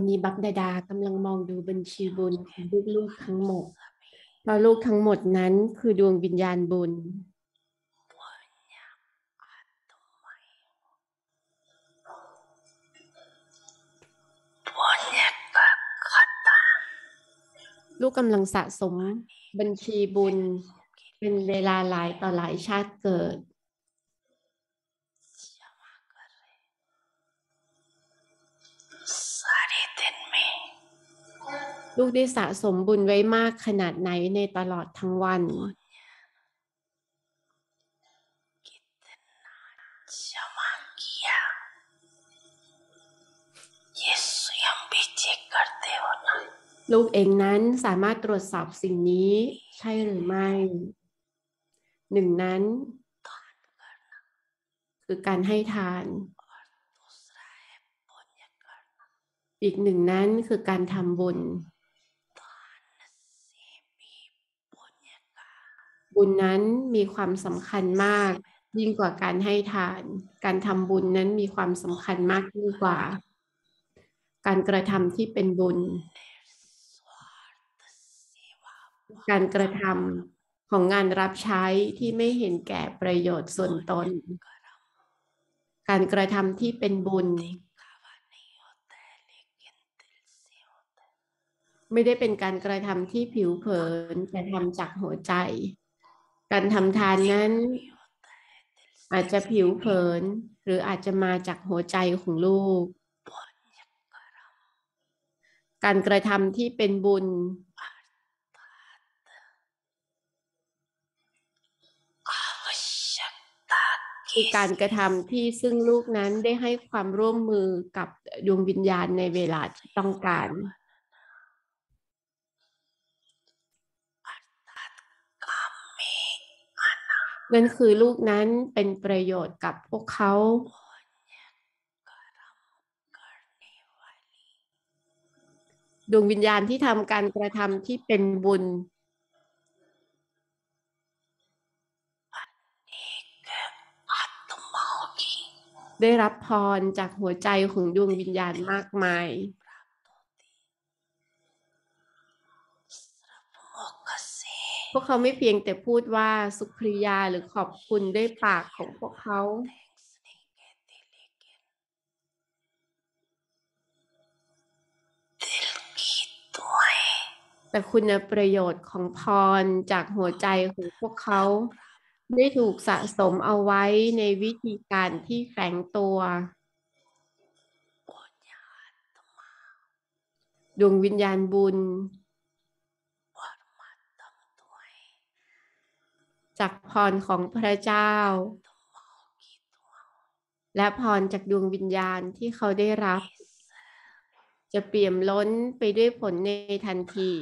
วันนี้บับดาดากำลังมองดูบัญชีบุญของลูกๆทั้งหมดเพราะลูกทั้งหมดนั้นคือดวงวิญญาณบุญ ลูกกำลังสะสมบัญชีบุญ เป็นเวลาหลายต่อหลายชาติเกิด ลูกได้สะสมบุญไว้มากขนาดไหนในตลอดทั้งวัน ลูกเองนั้นสามารถตรวจสอบสิ่งนี้ใช่หรือไม่ หนึ่งนั้น คือการให้ทานอีกหนึ่งนั้นคือการทำบุญ บุญนั้นมีความสำคัญมาก ยิ่งกว่าการให้ทาน การทำบุญนั้นมีความสำคัญมากยิ่งกว่า การกระทำที่เป็นบุญ การกระทำของงานรับใช้ที่ไม่เห็นแก่ประโยชน์ส่วนตน การกระทำที่เป็นบุญไม่ได้เป็นการกระทำที่ผิวเผินแต่ทำจากหัวใจ การทำทานนั้น อาจจะผิวเผิน หรืออาจจะมาจากหัวใจของลูก การกระทำที่เป็นบุญ คือการกระทำที่ซึ่งลูกนั้นได้ให้ความร่วมมือกับดวงวิญญาณในเวลาที่ต้องการ นั่นคือลูกนั้นเป็นประโยชน์กับพวกเขา ดวงวิญญาณที่ทำการกระทำที่เป็นบุญได้รับพรจากหัวใจของดวงวิญญาณมากมาย พวกเขาไม่เพียงแต่พูดว่าสุคริยาหรือขอบคุณด้วยปากของพวกเขาแต่คุณประโยชน์ของพรจากหัวใจของพวกเขา ได้ถูกสะสมเอาไว้ในวิธีการที่แฝงตัว ดวงวิญญาณบุญ จากพรของพระเจ้า และพรจากดวงวิญญาณที่เขาได้รับ จะเปี่ยมล้นไปด้วยผลในทันที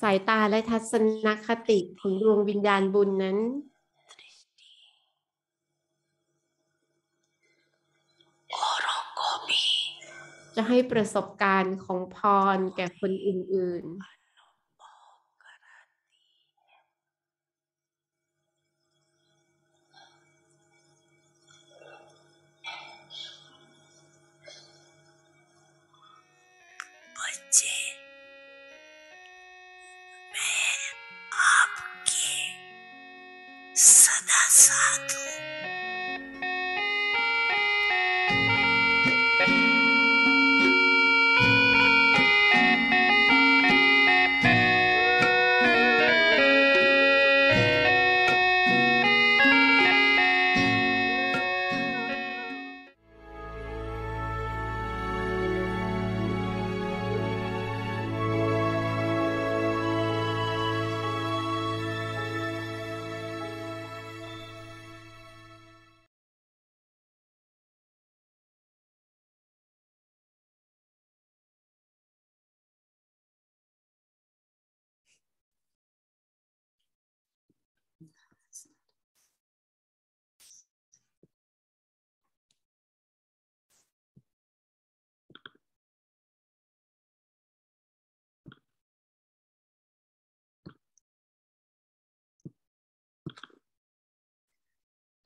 สายตาและทัศนคติของดวงวิญญาณบุญนั้น จะให้ประสบการณ์ของพรแก่คนอื่น ๆสดาสา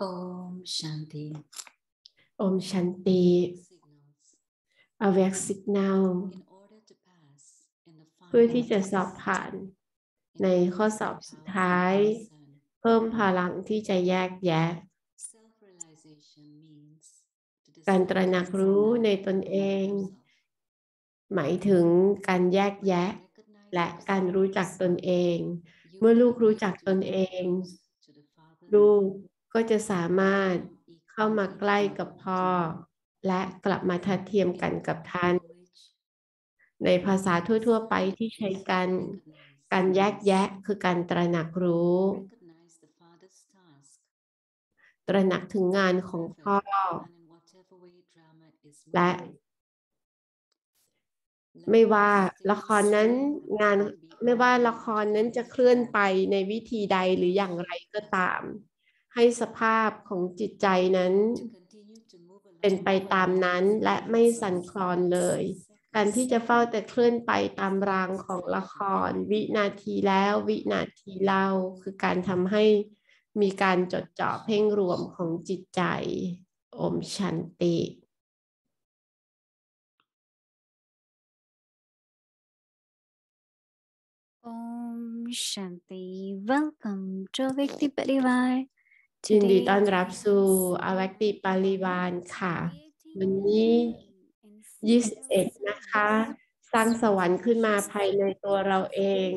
Om Shanti. โอมชันติ Signals. awake signal In order to pass in the เพื่อ final ที่จะสอบ test, ผ่าน in ใน order ข้อ to สอบ empower สุด the ท้าย person, เพิ่มพลังที่จะแยกแยะ self-realization means to การตระหนัก discover รู้ yourself ในตนเอง yourself. หมายถึงการแยก When แยะ you recognize และการ yourself รู้จักตนเอง you เมื่อลูก will รู้ be จัก able ต to น get เอง close to the Father ลูก ก็จะสามารถเข้ามาใกล้กับพ่อ และกลับมาทัดเทียมกันกับท่าน ในภาษาทั่ว ๆ ไปที่ใช้กันการแยกแยะคือการตระหนักรู้ ตระหนักถึงงานของพ่อ และไม่ว่าละครนั้นงานไม่ว่าละครนั้นจะเคลื่อนไปในวิธีใดหรืออย่างไรก็ตาม ให้สภาพของจิตใจนั้น เป็นไปตามนั้นและไม่สั่นคลอนเลย การที่จะเฝ้าแต่เคลื่อนไปตามรางของละคร วินาทีแล้ววินาทีเล่าคือการทำให้มีการจดจ่อเพ่งรวมของจิตใจ อมชันติ Om Shanti. Welcome to Vikti Parivar. ยินดี Today ต้อนรับสู่ is อวัติปาริวานค่ะ creating วันนี้ heaven inside 21 นะคะ ourselves. สร้างสวรรค์ขึ้นมาภายในตัวเราเอง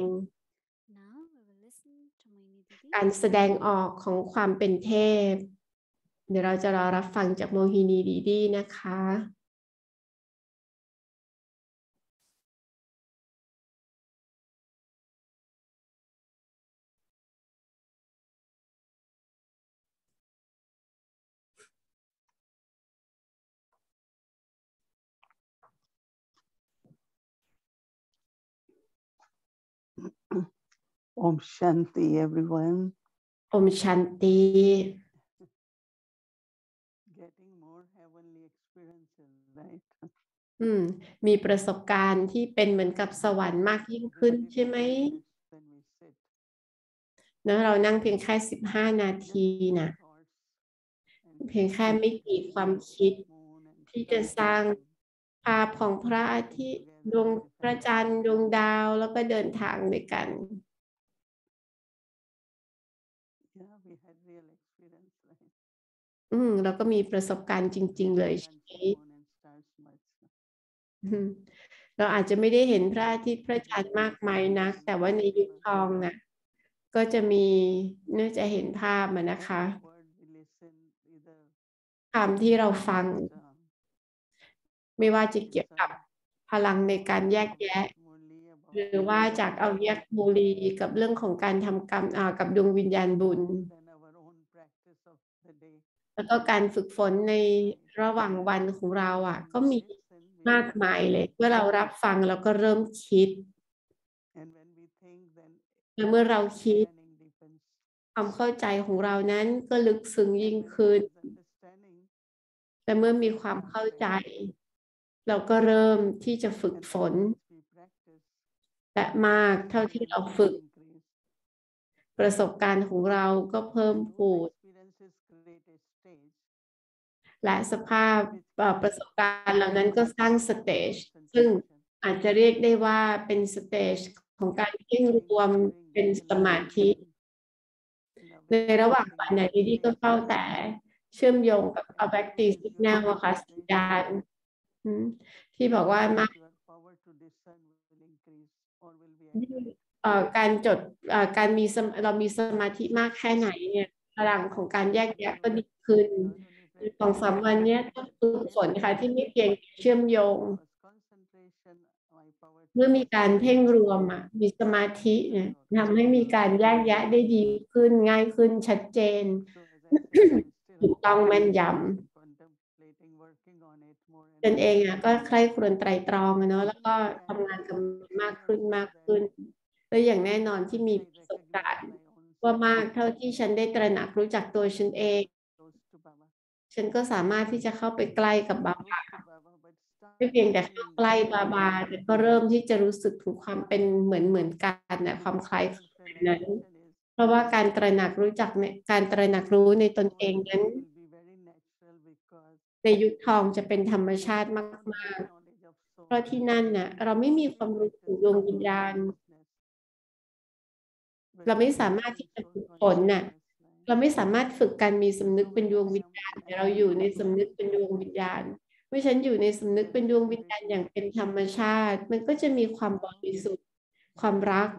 Now we will listen to Mohinididi. การแสดงออกของความเป็นเทพ เดี๋ยวเราจะรอรับฟังจากโมฮินีดีดีนะคะ Om Shanti, everyone. อมชันติ Getting more heavenly experiences, right? อืมมีประสบการณ์ที่เป็นเหมือนกับสวรรค์มากยิ่งขึ้น Very ใช่ไหม few minutes when we sit, นะเรานั่งเพียงแค่15นา just ที few นะ thoughts and เพียงแค่ไม่กี่ความคิด moon and ที่จะสร้าง stars ภาพของพระอาทิตย์ ดวงพระจันทร์ดวงดาวแล้วก็เดินทางด้วยกัน and- Yeah, we had real experience, right? อืมเราก็มีประสบการณ์จริง ๆ เลยใช่ไหม Moon and stars much. อืมเราอาจจะไม่ได้เห็นพระอาทิตย์พระจันทร์มากมายนัก แต่ว่าในยุคทองน่ะก็จะมีน่าจะเห็นภาพมานะคะ Every word we listen, either คำที่เราฟัง just, um, ไม่ว่าจะเกี่ยว it's, กับ um, พลังในการแยกแยะ หรือว่าจากเอาแยกบุรีกับเรื่องของการทำกรรมกับดวงวิญญาณบุญ แล้วก็การฝึกฝนในระหว่างวันของเราอะ ก็มีมากมายเลยเมื่อเรารับฟังเราก็เริ่มคิดและเมื่อเราคิดความเข้าใจของเรานั้นก็ลึกซึ้งยิ่งขึ้น แต่เมื่อมีความเข้าใจ เราก็เริ่มที่จะฝึกฝน และมากเท่าที่เราฝึก ประสบการณ์ของเราก็เพิ่มพูดและสภาพประสบการณ์เหล่านั้นก็สร้างสเตจซึ่งอาจจะเรียกได้ว่าเป็นสเตจของการเพ่งรวมเป็นสมาธิ ในระหว่างวันเนี่ยดีๆก็เฝ้าแต่เชื่อมโยงกับ a b a c t i v signal อะค่ะสัญญาณ ที่บอกว่ามา Your power to discern will increase or will be active. เอ่อการจดเอ่อการมีสมเรามีสมาธิมากแค่ไหนเนี่ยพลังของการแยกแยะก็ดีขึ้นสองสามวันเนี้ยก็ฝึกฝนค่ะที่ไม่เพียงเชื่อมโยง เมื่อมีการเพ่งรวมอะมีสมาธิเนี่ยทำให้มีการแยกแยะได้ดีขึ้นง่ายขึ้นชัดเจนถูกต้องแม่นย ตนเองอะก็ใคร่ครวญไตรตรองเนาะแล้วก็ทำงานกับมันมากขึ้นมากขึ้นและอย่างแน่นอนที่มีประสบการณ์ว่ามากเท่าที่ฉันได้ตระหนักรู้จักตัวฉันเอง ฉันก็สามารถที่จะเข้าไปใกล้กับบาบาไม่เพียงแต่เข้าใกล้บาบาแต่ก็เริ่มที่จะรู้สึกถึงความเป็นเหมือนเหมือนกันนะความคล้ายคลึงนั้น เพราะว่าการตระหนักรู้จักในการตระหนักรู้ในตนเองนั้น will be very natural because ในยุคทองจะเป็นธรรมชาติมาก ๆ เพราะที่นั่นน่ะเราไม่มีความรู้ถึงดวงวิญญาณ เราไม่สามารถที่จะฝึกฝนน่ะ เราไม่สามารถฝึกการมีสำนึกเป็นดวงวิญญาณแต่เราอยู่ในสำนึกเป็นดวงวิญญาณเมื่อฉันอยู่ในสำนึกเป็นดวงวิญญาณอย่างเป็นธรรมชาติ มันก็จะมีความบริสุทธิ์ ความรัก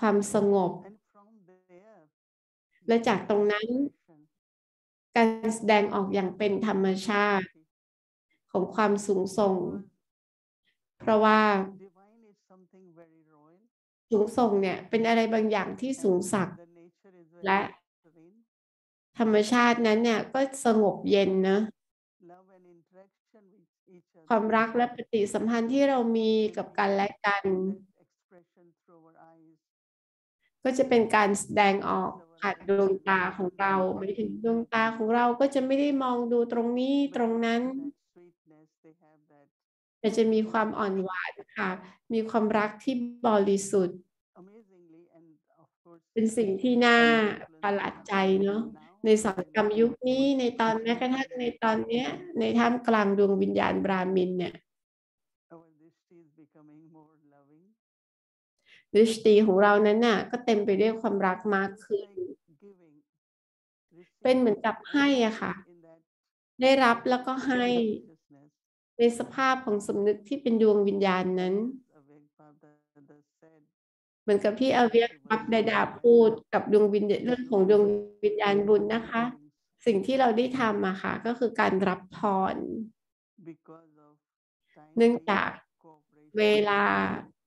ความสงบ และจากตรงนั้น การแสดงออกอย่างเป็นธรรมชาติ ของความสูงส่ง เพราะว่าสูงส่งเนี่ยเป็นอะไรบางอย่างที่สูงสักและ ธรรมชาตินั้นเนี่ยก็สงบเย็นนะความรักและปฏิสัมพันธ์ที่เรามีกับกันและกัน ก็จะเป็นการแสดงออก ผ่านดวงตาของเราหมายถึงดวงตาของเราก็จะไม่ได้มองดูตรงนี้ตรงนั้นแต่จะมีความอ่อนหวานค่ะ มีความรักที่บริสุทธิ์ เป็นสิ่งที่น่าประหลาดใจเนาะ ในสังคมยุคนี้ในตอนแม้กระทั่งในตอนเนี้ย ในท่ามกลางดวงวิญญาณบราหมินเนี่ย ดฤ ष् ติของเรานั้นน่ะ ก็เต็มไปด้วยความรักมาก It's ขึ้น like giving เป็นเหมือน receiving กับให้อะค่ะ in that ได้รับแล้วก็ให้ consciousness ในสภาพของสำนึกที่เป็นดวงวิญญาณนั้น awake Baba said เหมือนกับที่อเวียพับไดาดาพูดกับดวงวิญญาณเรื่องของดวงวิญญาณบุญนะคะ สิ่งที่เราได้ทำอะค่ะ ก็คือการรับพร because of เนื่อง timely จาก cooperation เวลาเอ่อ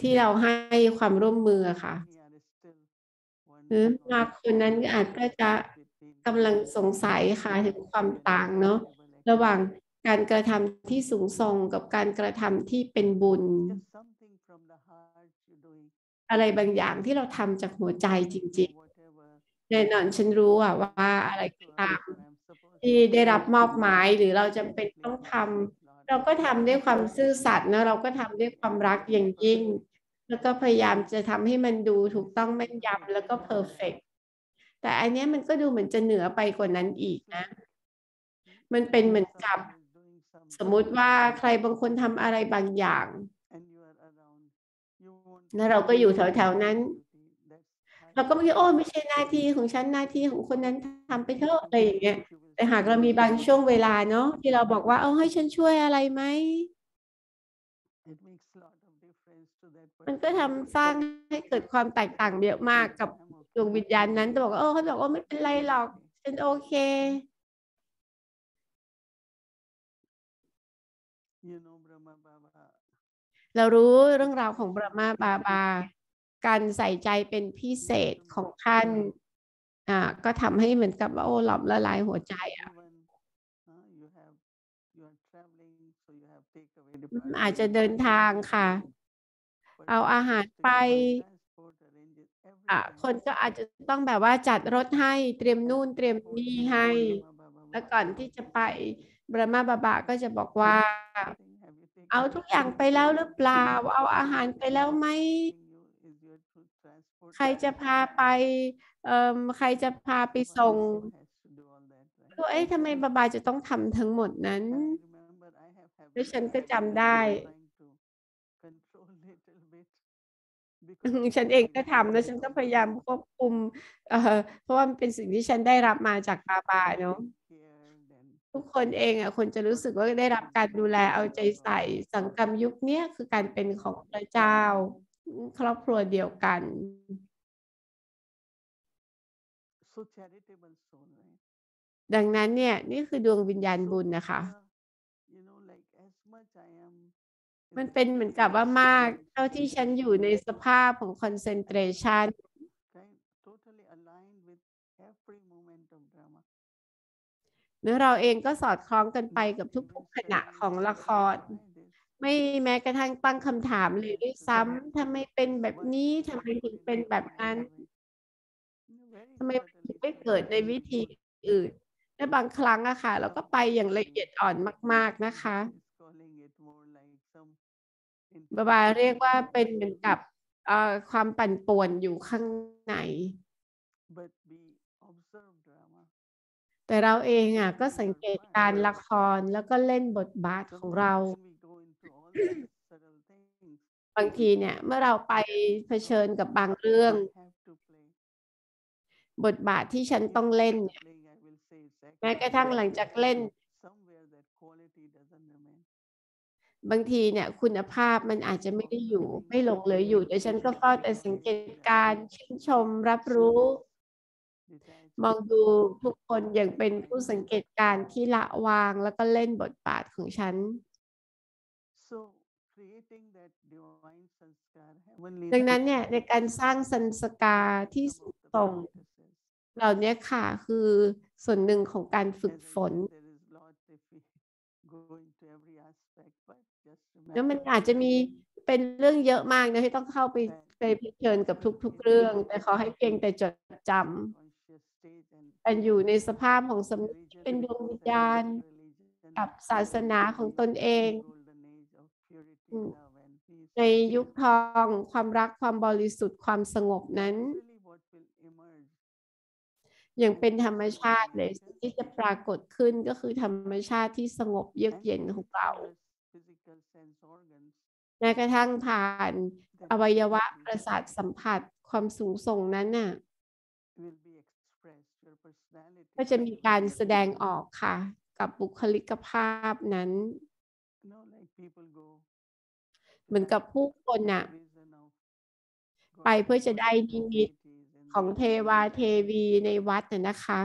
ที่เราให้ความร่วมมืออะค่ะ many are still หรือ wondering บางคนนั้นอาจก็จะกำลังสงสัยค่ะถึงความต่างเนาะระหว่างการกระทำที่สูงส่งกับการกระทำที่เป็นบุญ just something from the heart you're doing อะไรบางอย่างที่เราทำจากหัวใจจริง whatever ๆแน่นอนฉันรู้อะว่าอะไรก็ตามที่ได้รับมอบหมายหรือเราจำเป็นต้องทำ เราก็ทำด้วยความซื่อสัตย์นะเราก็ทำด้วยความรักอย่างยิ่ง แล้วก็พยายามจะทำให้มันดูถูกต้องแม่นยำแล้วก็เพอร์เฟกแต่อันนี้มันก็ดูเหมือนจะเหนือไปกว่านั้นอีกนะ มันเป็นเหมือนกับ สมมุติว่าใครบางคนทำอะไรบางอย่าง แล้วเราก็อยู่แถวๆนั้น เราก็ไม่คิดโอ้ไม่ใช่หน้าที่ของฉันหน้าที่ของคนนั้นทำไปเถอะอะไรอย่างเงี้ยแต่หากเรามีบางช่วงเวลาเนาะที่เราบอกว่าเอาให้ฉันช่วยอะไรไหมมันก็ทำสร้างให้เกิดความแตกต่างเยอะมากกับดวงวิญญาณนั้นแต่บอกว่าเออเขาบอกว่าไม่เป็นไรหรอกฉันโอเค You know Brahma Baba เรารู้เรื่องราวของบรหมาบาบา การใส่ใจเป็นพิเศษของท่านอ่าก็ทำให้เหมือนกับว่าโอ้หลอมละลายหัวใจอะ even uh, you have you are traveling so you have take away อืม the อาจจะเดินทางค่ะ เอาอาหารไปอะคนก็อาจจะต้องแบบว่าจัดรถให้เตรียมนู่นเตรียมนี่ให้ แล้วก่อนที่จะไปบรหมาบาบาก็จะบอกว่า เอาทุกอย่างไปแล้วหรือเปล่า เอาอาหารไปแล้วไหม ใครจะพาไปเอ่อใครจะพาไปส่งก็เอ๊ะทำไมบาบาจะต้องทำทั้งหมดนั้นแล้วฉันก็จำได้ ฉันเองก็ทำแล้วฉันก็พยายามควบคุมเอ่อเพราะว่ามันเป็นสิ่งที่ฉันได้รับมาจากบาบาเนาะทุกคนเองอะคนจะรู้สึกว่าได้รับการดูแลเอาใจใส่สังคมยุคเนี้ยคือการเป็นของพระเจ้า ครอบครัวเดียวกัน so charitable soul right ดังนั้นเนี่ย นี่คือดวงวิญญาณ So, บุญนะคะ uh, you know like as much I am in มัน the เป็นเหมือนกับว่ามาก state เท่าที่ฉันอยู่ในสภาพของ concentration kind totally aligned with every moment of drama เนื้อเราเองก็สอดคล้องกันไปกับทุกๆขณะของละคร ไม่แม้กระทั่งตั้งคำถามเลยด้วยซ้ำทำไมเป็นแบบนี้ทำไมถึงเป็นแบบนั้นทำไมมันถึงไม่เกิดในวิธีอื่นและบางครั้งอะค่ะ เราก็ไปอย่างละเอียดอ่อนมาก ๆนะคะบาบาเรียกว่าเป็นเหมือนกับเอ่อความปั่นป่วนอยู่ข้างใน but we observe drama. แต่เราเองอะก็สังเกตการละครแล้วก็เล่นบทบาทของเรา บางทีเนี่ย เมื่อเราไปเผชิญกับบางเรื่อง I have to play. บทบาทที่ฉันต้องเล่นเนี่ย Playing, I will say it's แม้กระทั่งหลังจากเล่น somewhere that quality doesn't remain. บางทีเนี่ย คุณภาพมันอาจจะไม่ได้อยู่ ไม่หลงเหลืออยู่แต่ฉันก็เฝ้าแต่สังเกตการณ์ชื่นชมรับรู้ Detached. มองดูทุกคนอย่างเป็นผู้สังเกตการณ์ที่ละวางแล้วก็เล่นบทบาทของฉัน So creating that divine sanskar, heavenly ดังนั้นเนี่ยในการสร้างสันสกาที่สูงส่งเหล่านี้ค่ะคือส่วนหนึ่งของการฝึกฝน There is lot if we go into every aspect, but just แล้วมัน remember อาจจะมีเป็นเรื่องเยอะมากนะที่ต้องเข้าไปไปเผชิญกับทุก ๆ เรื่อง แต่ขอให้เพียงแต่จดจ conscious state and ำกันอยู่ในสภาพของสำนึกที่ religion เป็นดวงวิญ itself, ญาณ religion กับศาสนาของตนเอง ในยุคทองความรักความบริสุทธิ์ความสงบนั้น อย่างเป็นธรรมชาติเลยที่จะปรากฏขึ้นก็คือธรรมชาติที่สงบเยือกเย็นของเราแม้กระทั่งผ่านอวัยวะประสาทสัมผัสความสูงส่งนั้นน่ะก็จะมีการแสดงออกค่ะ กับบุคลิกภาพนั้น เหมือนกับผู้คนน่ะ ไปเพื่อจะได้นิมิตของเทวาเทวีในวัดน่ะนะคะ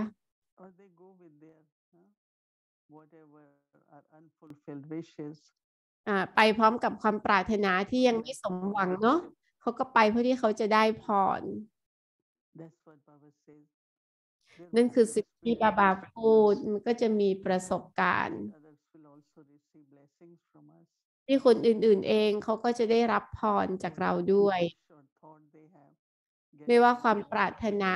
อ่าไปพร้อมกับความปรารถนาที่ยังไม่สมหวังเนาะเขาก็ไปเพื่อที่เขาจะได้พรนั่นคือสิ่งที่บาบาพูดมันก็จะมีประสบการณ์ and others will also receive blessings from us ที่คนอื่นๆเองเขาก็จะได้รับพรจากเราด้วย wish or thought they have get ไม่ว่าความ fulfilled. ปรารถนา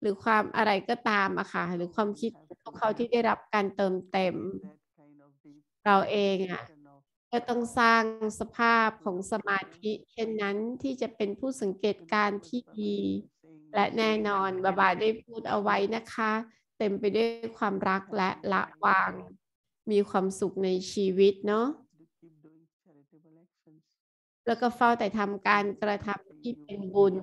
หรือความอะไรก็ตามอะค่ะ หรือความคิดของเขาที่ได้รับการเติมเต็ม that kind of deep เราเองอะ connection of ก็ต้องสร้างสภาพของสมาธิเช่นนั้นที่จะเป็นผู้สังเกตการณ์ที่ดี และแน่นอนบาบาได้พูดเอาไว้นะคะ เต็มไปด้วยความรักและละวาง มีความสุขในชีวิตเนาะ แล้วก็เฝ้าแต่ทำการกระทำที่เป็นบุญ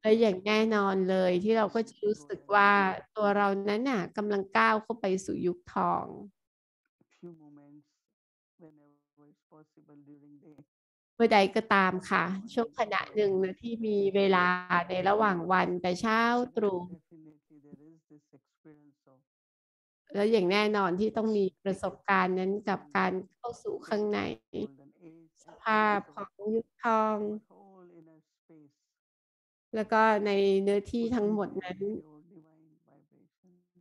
และอย่างแน่นอนเลยที่เราก็จะรู้สึกว่าตัวเรานั้นน่ะกำลังก้าวเข้าไปสู่ยุคทอง few moments whenever it's possible during day เมื่อใดก็ตามค่ะ ช่วงขณะหนึ่งนะที่มีเวลาในระหว่างวันแต่เช้าตรู่ definitely there is this experience of แล้วอย่างแน่นอนที่ต้องมีประสบการณ์นั้นกับการเข้าสู่ข้างใน golden age สภาพของยุคทอง whole inner space แล้วก็ในเนื้อที่ทั้งหมดนั้น pure divine vibrations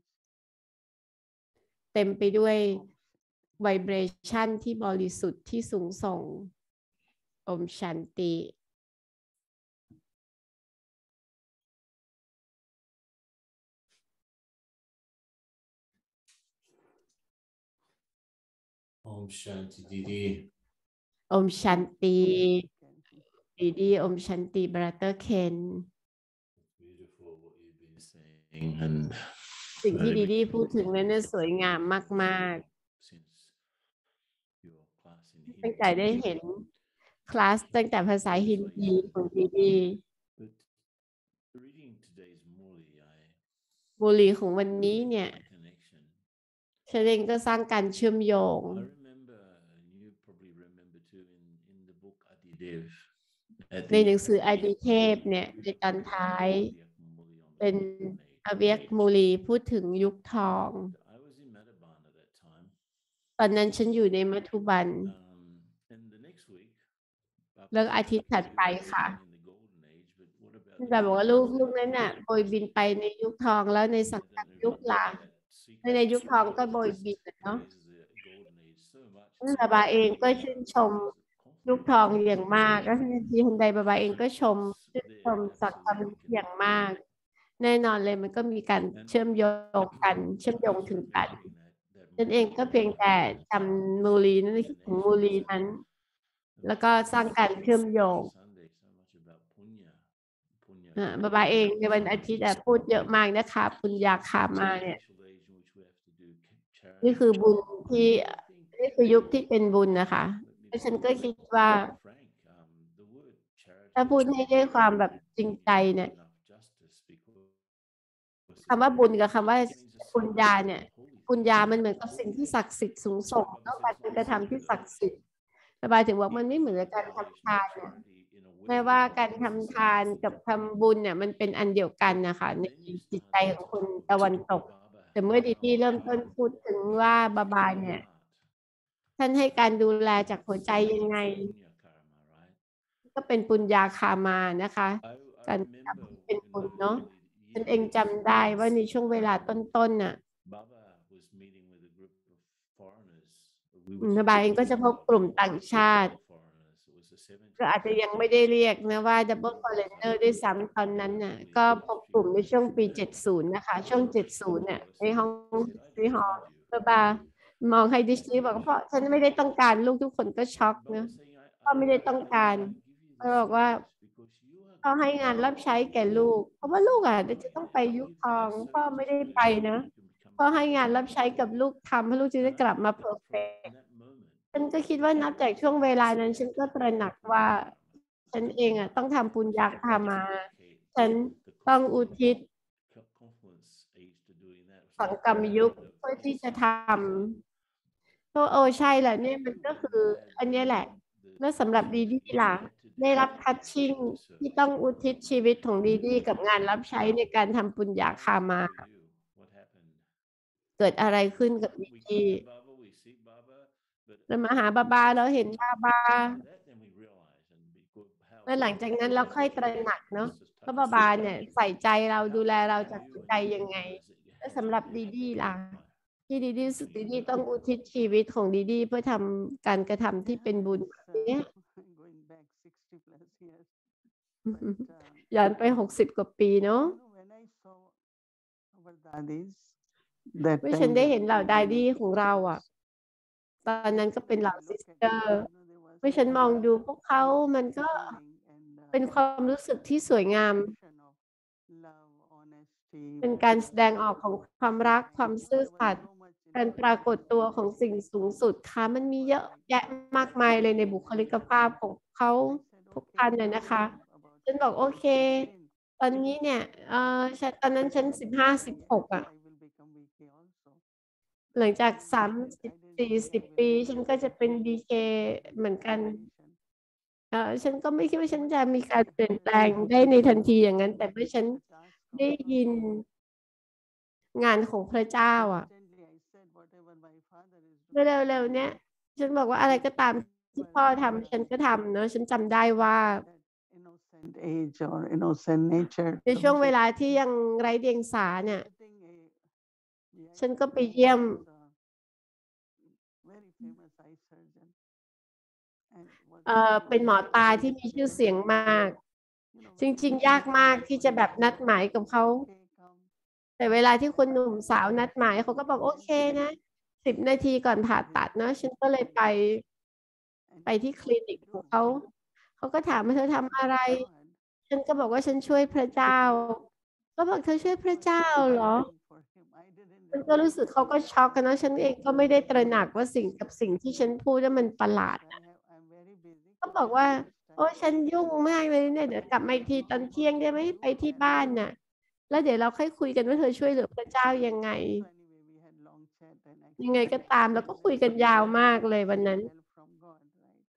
เต็มไปด้วย Om Shanti. ไวเบรชันที่บริสุทธิ์ที่สูงส่งอมชันติ Om Shanti Didi. อมชันติ Shanti. ดีดีอมชันติบราเตอร์เคน Beautiful what you've been saying and สิ่งที่ very ดีดี much พูดถึงนั้นน่ะสวยงามมาก since your class in ๆตั้งแต่ได้ Hindi. เห็นคลาสตั้งแต่ภาษาฮินดีของดีดี But reading today's Muli, I บุรีของวันนี้เนี่ย a connection. ฉันเองก็สร้างการเชื่อมโยง I ใน the หนังสือ end, อดีเทพเนี่ยในตอนท้าย Avyak Muli on the เป็น golden age, อเวียก age. มูลีพูดถึงยุคทอง I was in Madhaban at that time. ตอนนั้นฉันอยู่ในมัทุบัน Um, and the next week, แล้วอาทิตย์ถัดไปค่ะ in the golden age, but what about คุณ the ตาบอกว่าลูก golden ลูกนั้นน่ะโบยบินไปในยุคทองแล้วในสังกัดยุคลาในยุคทองก็โบยบินอะเนาะซึ่งบาบาเองก็ชื่นชม ยุคทองอย่างมากแล้วทีฮันไดบาบาเองก็ชมชื่นชมสักคำอย่างมาก แน่นอนเลยมันก็มีการเชื่อมโยงกันเชื่อมโยงถึงกันฉันเองก็เพียงแต่จำมูลีนั้นคิดถึงมูลีนั้น แล้วก็สร้างการเชื่อมโยงอ่าบาบาเองในวันอาทิตย์พูดเยอะมากนะคะปุญญาคามาเนี่ยนี่คือบุญที่นี่คือยุคที่เป็นบุญนะคะ ฉันก็คิดว่า ถ้าพูดให้ด้วยความแบบจริงใจเนี่ยคำว่าบุญกับคำว่าปุญญาเนี่ยปุญญามันเหมือนกับสิ่งที่ศักดิ์สิทธิ์สูงส่งแล้วการกระทำที่ศักดิ์สิทธิ์สบายถึงว่ามันไม่เหมือนกับการทำทานเนี่ยแม้ว่าการทำทานกับทำบุญเนี่ยมันเป็นอันเดียวกันนะคะในจิตใจของคนตะวันตก แต่เมื่อดีที่เริ่มต้นพูดถึงว่าบาบาเนี่ย ท่านให้การดูแลจากหัวใจยังไง ก็เป็นปุญญาคามานะคะการทำเป็นบุญเนาะฉันเองจำได้ว่าในช่วงเวลาต้นๆน่ะอืมบาเองก็จะพบกลุ่มต่างชาติ ก็อาจจะยังไม่ได้เรียกนะว่า double foreigner ด้วยซ้ำตอนนั้นน่ะ ก็พบกลุ่มในช่วงปี 70 นะคะ ช่วง 70เนี่ยในห้องในหอบาบา มองให้ดิชนีบอกว่าเพราะฉันไม่ได้ต้องการลูกทุกคนก็ช็อกนะพ่อไม่ได้ต้องการเขาบอกว่าพ่อให้งานรับใช้แก่ลูก เพราะว่าลูกอะจะต้องไปยุคทองพ่อไม่ได้ไปนะพ่อให้งานรับใช้กับลูกทำให้ลูกจะได้กลับมาเพอร์เฟกฉันก็คิดว่านับจากช่วงเวลานั้น ฉันก็ตระหนักว่าฉันเองอะต้องทำปุญญาคามา ฉันต้องอุทิศสังกรรมยุคเพื่อที่จะทำ เพราะโอ้ใช่แหละเนี่ยมันก็คืออันเนี้ยแหละ แล้วสำหรับดีดีล่ะได้รับคัดชิ่งที่ต้องอุทิศชีวิตของดีดีกับงานรับใช้ในการทำปุญญาคามา เกิดอะไรขึ้นกับดีดีเรามาหาบาบาเราเห็นบาบาแล้วหลังจากนั้นเราค่อยตระหนักเนาะว่าบาบาเนี่ยใส่ใจเราดูแลเราจากจิตใจยังไง แล้วสำหรับดีดีล่ะ ที่ดีดีสุดดีดีต้องอุทิศชีวิตของดีดีเพื่อทำการกระทำที่เป็นบุญแบบเนี้ย going back 60 plus years. อืม But, uh, ย้อนไปหกสิบกว่าปีเนาะ you know, when I saw our daddies, that เมื่อฉัน time, ได้เห็นเหล่าดายดี้ของเราอะ ตอนนั้นก็เป็นเหล่า I ซิ look ส at เตอ them, ร์ you know, there was เมื่อฉันมองดูพวกเขามันก็ feeling and, uh, เป็นความรู้สึกที่สวยงาม expression of love, honesty, เป็นการแสดงออกของความรักความซื่อสัตย์ การปรากฏตัวของสิ่งสูงสุดค่ะมันมีเยอะแยะมากมายเลยในบุคลิกภาพของเขาทุกท่านเลยนะคะฉันบอกโอเค ตอนนี้เนี่ยเออฉันตอนนั้นฉันสิบห้าสิบหกอะหลังจากสามสิบสี่สิบปี ฉันก็จะเป็นบีเคเหมือนกันเออฉันก็ไม่คิดว่าฉันจะมีการเปลี่ยนแปลงได้ในทันทีอย่างนั้น แต่เมื่อฉันได้ยินงานของพระเจ้าอะ เมื่อเร็วๆเนี้ยฉันบอกว่าอะไรก็ตามที่พ่อทำฉันก็ทำเนอะฉันจำได้ว่าในช่วงเวลาที่ยังไร้เดียงสาเนี่ย ฉันก็ไปเยี่ยม เอ่อเป็นหมอตาที่มีชื่อเสียงมาก จริง ๆ ยากมากที่จะแบบนัดหมายกับเขา แต่เวลาที่คนหนุ่มสาวนัดหมายเขาก็บอกโอเคนะ สิบนาทีก่อนผ่าตัดเนอะฉันก็เลยไปไปที่คลินิกของเขาเขาก็ถามว่าเธอทำอะไร ฉันก็บอกว่าฉันช่วยพระเจ้าก็บอกเธอช่วยพระเจ้าเหรอฉันก็รู้สึกเขาก็ช็อกกันนะฉันเองก็ไม่ได้ตระหนักว่าสิ่งกับสิ่งที่ฉันพูดว่ามันประหลาดอะเขาบอกว่า โอ้ฉันยุ่งมากเลยเนี่ยเดี๋ยวกลับมาอีกทีตอนเที่ยงได้ไหมไปที่บ้านน่ะ แล้วเดี๋ยวเราค่อยคุยกันว่าเธอช่วยเหลือพระเจ้ายังไง ยังไงก็ตามแล้วก็คุยกันยาวมากเลยวันนั้น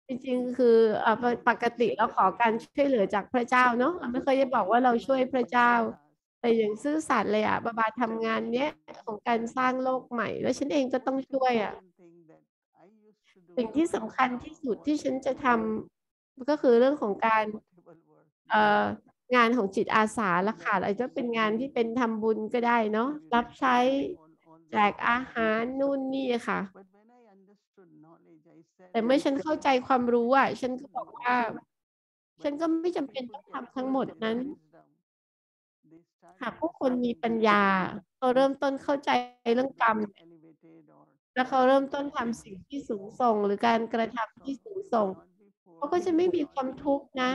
จริงๆ คือเอ่อปกปกติเราขอการช่วยเหลือจากพระเจ้าเนาะเราไม่เคยจะบอกว่าเราช่วยพระเจ้า แต่อย่างซื่อสัตย์เลยอะบาบาทำงานเนี้ยของการสร้างโลกใหม่ แล้วฉันเองก็ต้องช่วยอะสิ่งที่สำคัญที่สุดที่ฉันจะทำก็คือเรื่องของการเอ่องานของจิตอาสาละค่ะอาจจะเป็นงานที่เป็นทำบุญก็ได้เนาะรับใช้แจกอาหารนู่นนี่ค่ะ แต่เมื่อฉันเข้าใจความรู้อะ ฉันก็บอกว่า ฉันก็ไม่จำเป็นต้องทำทั้งหมดนั้นหากผู้คนมีปัญญาเขาเริ่มต้นเข้าใจเรื่องกรรม แล้วเขาเริ่มต้นทำสิ่งที่สูงส่ง หรือการกระทำที่สูงส่งเขาก็จะไม่มีความทุกข์นะ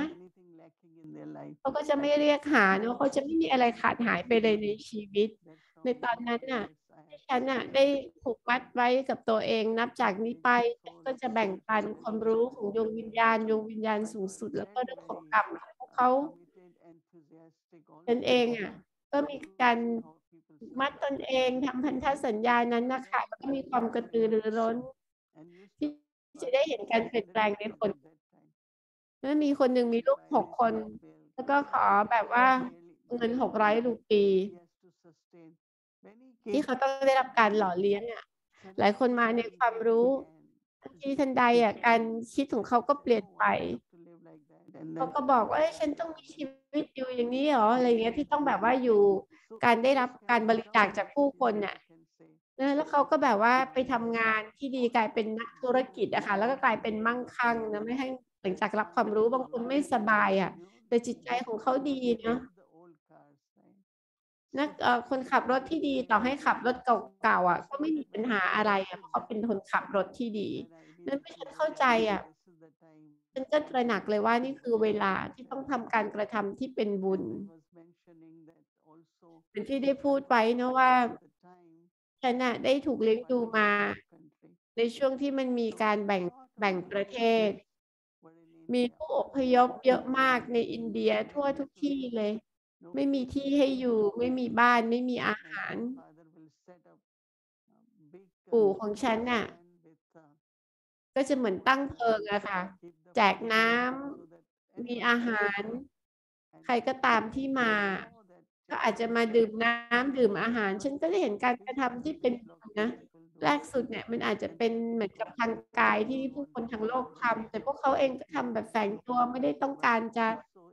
their life. เขาก็จะไม่เรียกหาเนาะเขาจะไม่มีอะไรขาดหายไปเลยในชีวิต That's how ในตอนนั้นน่ะ I ฉันน่ะได้ผูกมัดไว้กับตัวเองนับจากนี้ไปฉันก็จะแบ่งปันความรู้ของดวงวิญญาณดวงวิญญาณสูงสุด แล้วก็เรื่องของกรรมให้พวกเขาฉันเองอะก็มีการมัดตนเองทำพันธสัญญานั้นนะคะแล้วก็มีความกระตือรือร้น ที่จะได้เห็นการเปลี่ยนแปลงในคนแล้วมีคนหนึ่งมีลูกหกคน แล้วก็ขอแบบว่าเงินหกร้อยรูปี ที่เขาต้องได้รับการหล่อเลี้ยงอะ หลายคนมาในความรู้ทันทีทันใดอะการคิดของเขาก็เปลี่ยนไปเขาก็บอกว่าฉันต้องมีชีวิตอยู่อย่างนี้เหรออะไรเงี้ยที่ต้องแบบว่าอยู่การได้รับการบริจาคจากผู้คนน่ะนะแล้วเขาก็แบบว่าไปทำงานที่ดีกลายเป็นนักธุรกิจอะค่ะแล้วก็กลายเป็นมั่งคั่งนะไม่ให้หลังจากรับความรู้บางคนไม่สบายอะแต่จิตใจของเขาดีเนาะ นักคนขับรถที่ดีต่อให้ขับรถเก่าๆอะ ก็ไม่มีปัญหาอะไรอะเพราะเขาเป็นคนขับรถที่ดีนั่นไม่ฉันเข้าใจอะฉันก็ตระหนักเลยว่านี่คือเวลาที่ต้องทำการกระทำที่เป็นบุญเป็นที่ได้พูดไว้นะว่าฉันน่ะได้ถูกเลี้ยงดูมา ในช่วงที่มันมีการแบ่งแบ่งประเทศ มีผู้อพยพเยอะมากในอินเดียทั่วทุกที่เลย ไม่มีที่ให้อยู่ ไม่มีบ้านไม่มีอาหาร ปู่ของฉันน่ะ ก็จะเหมือนตั้งเพลิงอะค่ะ แจกน้ำมีอาหาร ใครก็ตามที่มา ก็อาจจะมาดื่มน้ำดื่มอาหาร ฉันก็ได้เห็นการกระทำที่เป็นบุญนะแรกสุดเนี่ยมันอาจจะเป็นเหมือนกับทางกายที่ผู้คนทั้งโลกทำแต่พวกเขาเองก็ทำแบบแฝงตัวไม่ได้ต้องการจะ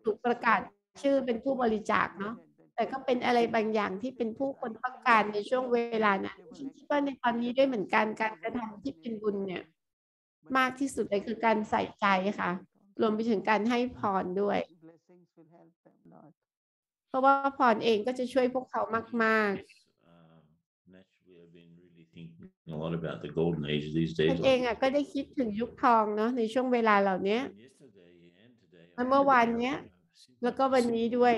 ถูกประกาศ ชื่อเป็นผู้บริจาคเนาะแต่ก็เป็นอะไรบางอย่างที่เป็นผู้คนต้องการในช่วงเวลานั้นฉันคิดว่าในตอนนี้ด้วยเหมือนกันการกระทำที่เป็นบุญเนี่ย มากที่สุดเลยคือการใส่ใจค่ะ รวมไปถึงการให้พรด้วย เพราะว่าพรเองก็จะช่วยพวกเขามาก Um, naturally, I've been really thinking a lot about the golden age these ๆ days. ฉันเองอะก็ได้คิดถึงยุคทองเนาะในช่วงเวลาเหล่านี้ And yesterday and today, I เมื่อ had a วาน bit of เนี้ย a simple แล้วก็วันนี้ด้วย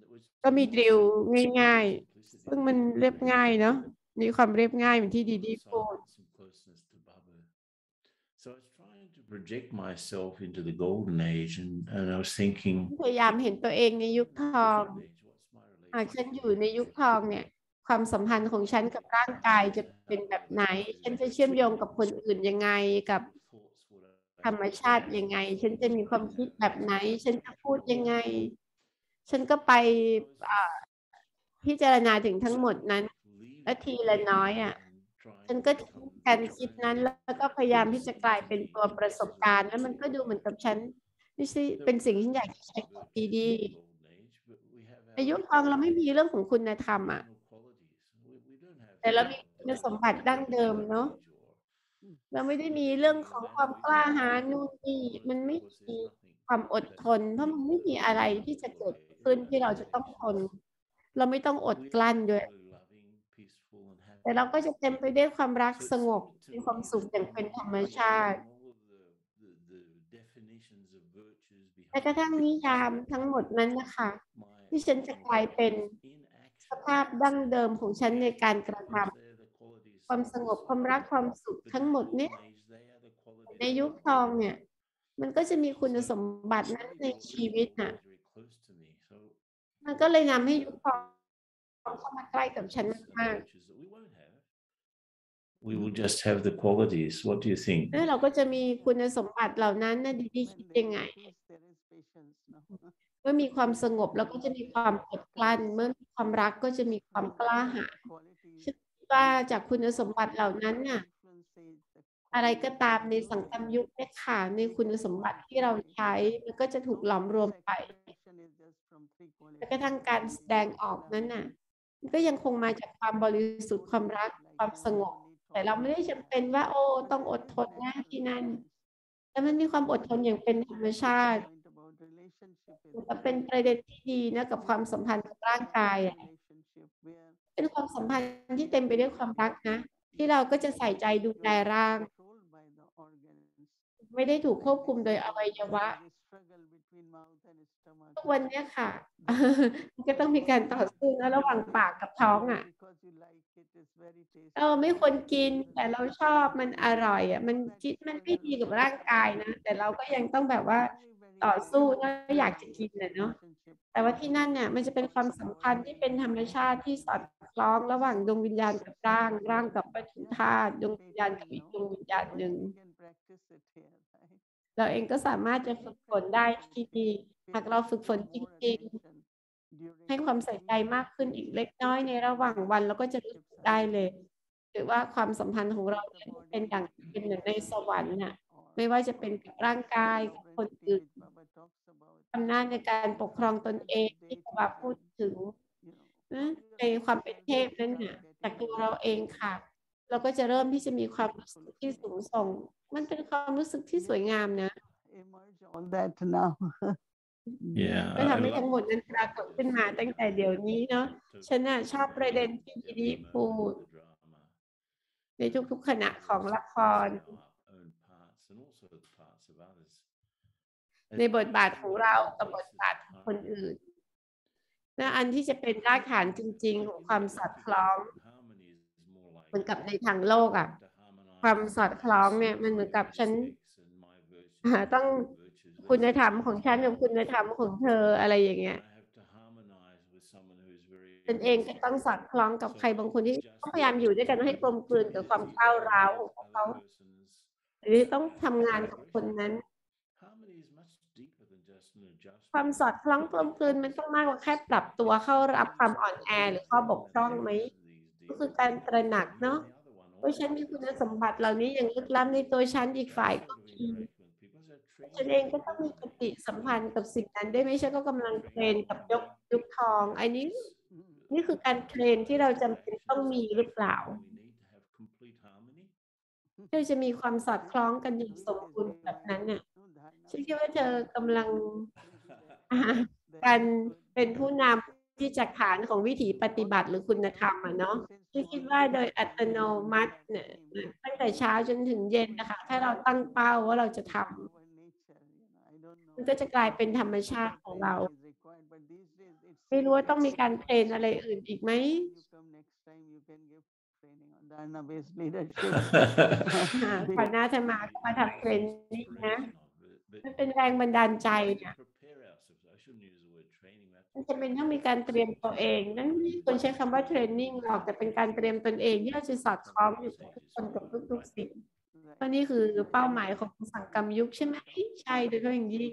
that was ก็มีดริล just ง่าย simplicity. ๆซึ่งมันเรียบง่ายเนาะมีความเรียบง่ายเหมือนที่ดีดีพูด Silence and closeness to Baba. So I was trying to project myself into the golden age, and, and I was thinking, พยายามเห็นตัวเองในยุคทอง golden age, what's my หากฉัน relationship อยู่ในยุคทองเนี่ย ความสัมพันธ์ของฉันกับร่างกายจะเป็นแบบไหน ฉันจะเชื่อมโยงกับคนอื่นยังไงกับ thoughts would I ธรรมชาติยังไง ฉันจะมีความคิดแบบไหน ฉันจะพูดยังไง ฉันก็ไปอ่าพิจารณาถึงทั้งหมดนั้น และทีละน้อยอะฉันก็ทิ้งการคิดนั้นแล้วก็พยายามที่จะกลายเป็นตัวประสบการณ์ แล้วมันก็ดูเหมือนกับฉันไม่ใช่เป็นสิ่งที่อยากใช้ดีดีๆในยุคทองเราไม่มีเรื่องของคุณธรรมอะแต่เรามีคุณสมบัติดั้งเดิมเนาะ เราไม่ได้มีเรื่องของความกล้าหาญนู่นนี่มันไม่มีความอดทน เพราะมันไม่มีอะไรที่จะเกิดขึ้นที่เราจะต้องทน เราไม่ต้องอดกลั้นด้วย แต่เราก็จะเต็มไปด้วยความรักสงบมีความสุขอย่างเป็นธรรมชาติแม้กระทั่งนิยามทั้งหมดนั้นนะคะ ที่ฉันจะกลายเป็นสภาพดั้งเดิมของฉันในการกระทำ ความสงบความรักความสุขทั้งหมดเนี่ยในยุคทองเนี่ย มันก็จะมีคุณสมบัตินั้นในชีวิตน่ะ มันก็เลยนำให้ยุคทองเข้ามาใกล้กับฉันมาก We will just have the qualities. What do you think? ๆแล้วเราก็จะมีคุณสมบัติเหล่านั้นนะดีๆคิดยังไงเมื่อมีความสงบแล้วก็จะมีความอดกลั้น เมื่อมีความรักก็จะมีความกล้าหาญฉันคิด ว่าจากคุณสมบัติเหล่านั้นน่ะอะไรก็ตามในสังคมยุคเนี่ยค่ะในคุณสมบัติที่เราใช้มันก็จะถูกหลอมรวมไปแม้กระทั่งการแสดงออกนั้นน่ะมันก็ยังคงมาจากความบริสุทธิ์ความรักความสงบ แต่เราไม่ได้จำเป็นว่า โอ้ต้องอดทนนะที่นั่นแต่มันมีความอดทนอย่างเป็นธรรมชาติแต่เป็นประเด็นที่ดีนะกับความสัมพันธ์กับร่างกายอะ เป็นความสัมพันธ์ที่เต็มไปด้วยความรักนะ ที่เราก็จะใส่ใจดูแลร่าง ไม่ได้ถูกควบคุมโดยอวัยวะทุกวันเนี้ยค่ะก็ต้องมีการต่อสู้นะระหว่างปากกับท้องอะเออไม่ควรกินแต่เราชอบมันอร่อยอะมันคิดมันไม่ดีกับร่างกายนะ แต่เราก็ยังต้องแบบว่าต่อสู้นะอยากจะกินนะเนอะแต่ว่าที่นั่นเนี่ยมันจะเป็นความสัมพันธ์ที่เป็นธรรมชาติที่สอด ล้องระหว่างดวงวิญญาณกับร่าง ร่างกับปฐุธาตุดวงวิญญาณกับอีกดวงวิญญาณหนึ่งเราเองก็สามารถจะฝึกฝนได้ที่ดีหากเราฝึกฝนจริงๆ ให้ความใส่ใจมากขึ้นอีกเล็กน้อยในระหว่างวันเราก็จะรู้สึกได้เลยหรือว่าความสัมพันธ์ของเราเป็นอย่างเป็นหมือนในสวรรค์น่ะไม่ว่าจะเป็นกับร่างกายกับคนอื่นอำนาจในการปกครองตนเองที่ครูบาพูดถึง ในความเป็นเทพนั่นน่ะจากตัวเราเองค่ะ เราก็จะเริ่มที่จะมีความรู้สึกที่สูงส่ง มันเป็นความรู้สึกที่สวยงามนะ Emerge all that now. Yeah, ก็ I- I ทำให้ love ทั้งหมดนั้นปรากฏขึ้นมาตั้งแต่เดี๋ยวนี้เนาะฉันน่ะชอบประเด็นที่ดีดีพูด ในทุกๆขณะของละคร ในบทบาทของเรากับบทบาทของคนอื่น และอันที่จะเป็นรากฐานจริง ๆ ของความสอดคล้องเหมือนกับในทางโลกอะความสอดคล้องเนี่ยมันเหมือนกับฉันต้องคุณธรรมของฉันกับคุณธรรมของเธออะไรอย่างเงี้ยฉันเองก็ต้องสอดคล้องกับใครบางคนที่ต้องพยายามอยู่ด้วยกันให้กลมกลืนกับความก้าวร้าวของเขาหรือต้องทำงานกับคนนั้น ความสอดคล้องกลมกลืนมันต้องมากกว่าแค่ปรับตัวเข้ารับความอ่อนแอหรือข้อบกพร่องไหมก็คือการตระหนักเนาะว่าฉันมีคุณสมบัติเหล่านี้อย่างลึกล้ำในตัวฉันอีกฝ่ายก็มีฉันเองก็ต้องมีปฏิสัมพันธ์กับสิ่งนั้นด้วยไม่ใช่ก็กำลังเทรนกับยกยุคทอง อันนี้ นี่คือการเทรนที่เราจำเป็นต้องมีหรือเปล่าเราจะมีความสอดคล้องกันอย่างสมบูรณ์แบบนั้นเนี่ยฉันคิดว่าเธอกำลัง การเป็นผู้นำที่จากฐานของวิถีปฏิบัติหรือคุณธรรมอะเนาะที่คิดว่าโดยอัตโนมัติเนี่ยตั้งแต่เช้าจนถึงเย็นนะคะ ถ้าเราตั้งเป้าว่าเราจะทำมันก็จะกลายเป็นธรรมชาติของเรา ไม่รู้ว่าต้องมีการเทรนอะไรอื่นอีกไหมอ่าก่อนหน้าจะมาก็มาทำเทรนนิ่งนะ มันเป็นแรงบันดาลใจเนี่ย มันจะเป็นต้องมีการเตรียมตัวเองนั่นไม่ควรใช้คำว่าเทรนนิ่งหรอกแต่เป็นการเตรียมตนเองที่เราจะสอดคล้องอยู่กับทุกคนกับทุกๆสิ่งเพราะนี่คือเป้าหมายของสังกรรมยุคใช่ไหมใช่โดยเฉพาะอย่างยิ่ง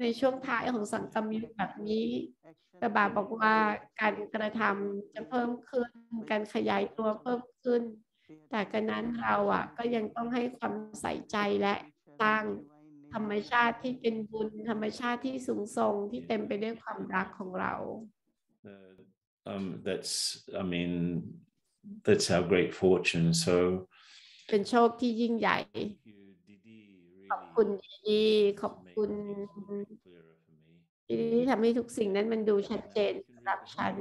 ในช่วงท้ายของสังกรรมยุคแบบนี้กระบาบอกว่าการกระทำจะเพิ่มขึ้น การขยายตัวเพิ่มขึ้น แต่กันนั้นเราอะก็ยังต้องให้ความใส่ใจและสร้าง ธรรมชาติที่เป็นบุญ ธรรมชาติที่สูงส่งที่เต็มไปด้วยความรักของเรา Uh, um, that's, I mean, that's our great fortune. So เป็นโชคที่ยิ่งใหญ่ thank you, Didi. ขอบคุณ Really ดีขอบคุณ clearer for me. ที่ทำให้ทุกสิ่งนั้นมันดูชัดเจนสำหรับฉัน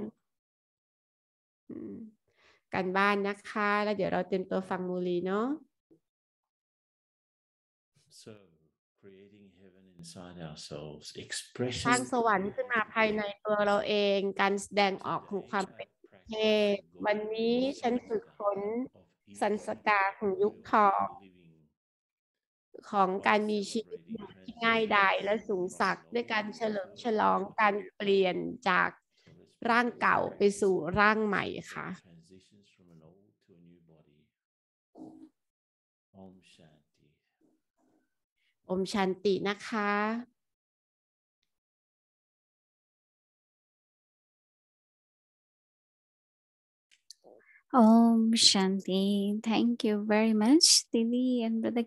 อืมการบ้านนะคะ แล้วเดี๋ยวเราเตรียมตัวฟังมูลีเนาะ inside ourselves สร้าง expresses สวรรค์ขึ้นมาภายในตัวเราเอง การแสดงออกของความเป็นเทพวันนี้ฉันฝึกฝนสันสกาของยุคทองของการมีชีวิตที่ง่ายดายและสูงสักด้วยการเฉลิมฉลองการเปลี่ยนจากร่างเก่าไปสู่ร่างใหม่ค่ะ transitions from an old to a new body. Om Shanti. อมชันตินะคะ Om Shanti. Thank you very much, Didi and Brother